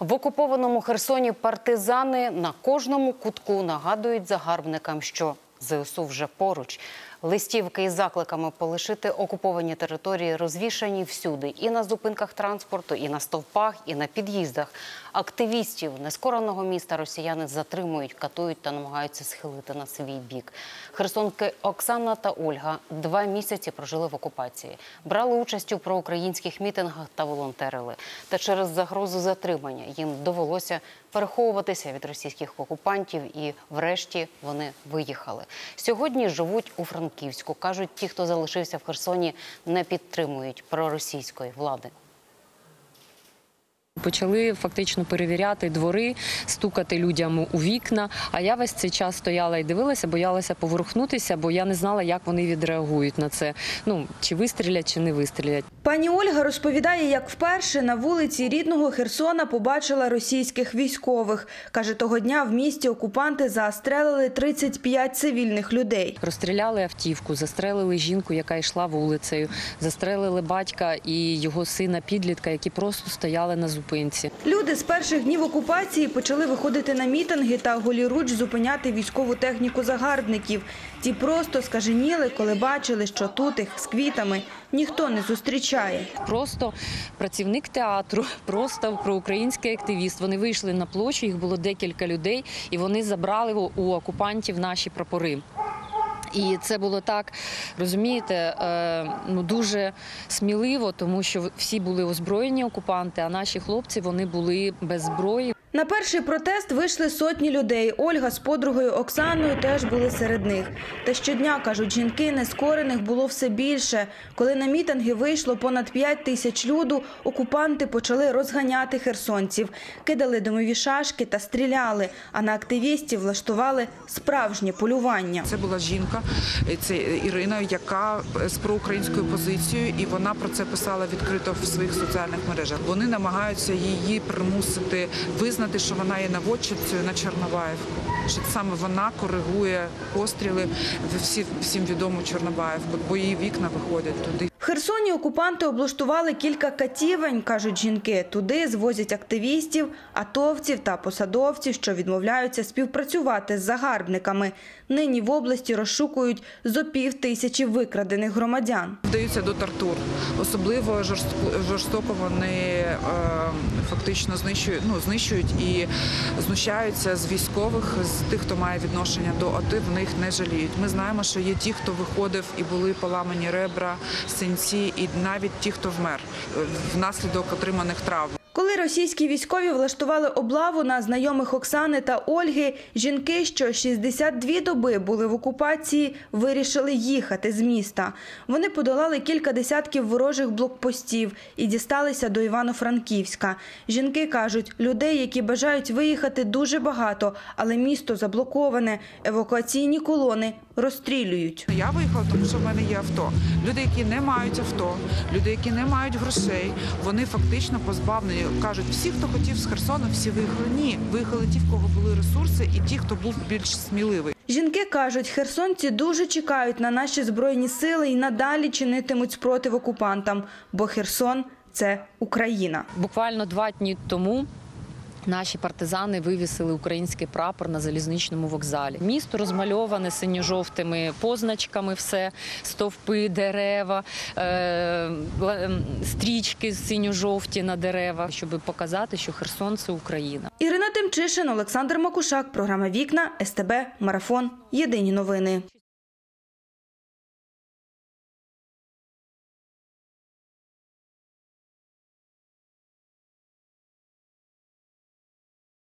В окупованому Херсоні партизани на кожному кутку нагадують загарбникам, що ЗСУ вже поруч. Листівки із закликами полишити окуповані території розвішані всюди і на зупинках транспорту, і на стовпах, і на під'їздах. Активістів нескореного міста росіяни затримують, катують та намагаються схилити на свій бік. Херсонки Оксана та Ольга два місяці прожили в окупації, брали участь у проукраїнських мітингах та волонтерили. Та через загрозу затримання їм довелося переховуватися від російських окупантів, і врешті вони виїхали. Сьогодні живуть у Франківську. кажуть, ті, хто залишився в Херсоні, не підтримують проросійської влади. Почали фактично перевіряти двори, стукати людям у вікна. А я весь цей час стояла і дивилася, боялася поворухнутися, бо я не знала, як вони відреагують на це. Ну чи вистрілять, чи не вистрілять. Пані Ольга розповідає, як вперше на вулиці рідного Херсона побачила російських військових. Каже, того дня в місті окупанти застрелили 35 цивільних людей. Розстріляли автівку, застрелили жінку, яка йшла вулицею, застрелили батька і його сина підлітка, які просто стояли на зупинці. Люди з перших днів окупації почали виходити на мітинги та голіруч зупиняти військову техніку загарбників. Ті просто скаженіли, коли бачили, що тут їх з квітами ніхто не зустрічає. Просто працівник театру, просто проукраїнський активіст. Вони вийшли на площу, їх було декілька людей, і вони забрали у окупантів наші прапори. І це було так, розумієте, е, ну дуже сміливо, тому що всі були озброєні окупанти, а наші хлопці вони були без зброї. На перший протест вийшли сотні людей. Ольга з подругою Оксаною теж були серед них. Та щодня, кажуть жінки, нескорених було все більше. Коли на мітинги вийшло понад 5 тисяч люду, окупанти почали розганяти херсонців, кидали домові шашки та стріляли, а на активістів влаштували справжнє полювання. Це була жінка, це Ірина, яка з проукраїнською позицією, і вона про це писала відкрито в своїх соціальних мережах. Вони намагаються її примусити визнати, що вона є наводчицею на Чорнобаївку. Що саме вона коригує постріли в всі всім відому Чорнобаївку, бо її вікна виходять туди. В Херсоні окупанти облаштували кілька катівень, кажуть жінки. Туди звозять активістів, атовців та посадовців, що відмовляються співпрацювати з загарбниками. Нині в області розшукують зо пів тисячі викрадених громадян. Вдаються до тортур. Особливо жорстоко вони е, фактично знищують, ну, знищують і знущаються з військових, з тих, хто має відношення до ОТИ, в них не жаліють. Ми знаємо, що є ті, хто виходив і були поламані ребра, синці, і навіть ті, хто вмер внаслідок отриманих травм. Коли російські військові влаштували облаву на знайомих Оксани та Ольги, жінки, що 62 доби були в окупації, вирішили їхати з міста. Вони подолали кілька десятків ворожих блокпостів і дісталися до Івано-Франківська. Жінки кажуть, людей, які бажають виїхати, дуже багато, але місто заблоковане. Евакуаційні колони розстрілюють. Я виїхала, тому що в мене є авто. Люди, які не мають авто, люди, які не мають грошей, вони фактично позбавлені. Кажуть, всі, хто хотів з Херсону, всі виїхали. Ні, виїхали ті, в кого були ресурси, і ті, хто був більш сміливий. Жінки кажуть, херсонці дуже чекають на наші збройні сили і надалі чинитимуть спротив окупантам, бо Херсон це Україна. Буквально два дні тому. Наші партизани вивісили український прапор на залізничному вокзалі. Місто розмальоване синьо-жовтими позначками, все стовпи, дерева, е- стрічки синьо-жовті на деревах, щоб показати, що Херсон це Україна. Ірина Тимчишин, Олександр Макушак, програма Вікна СТБ Марафон. Єдині новини.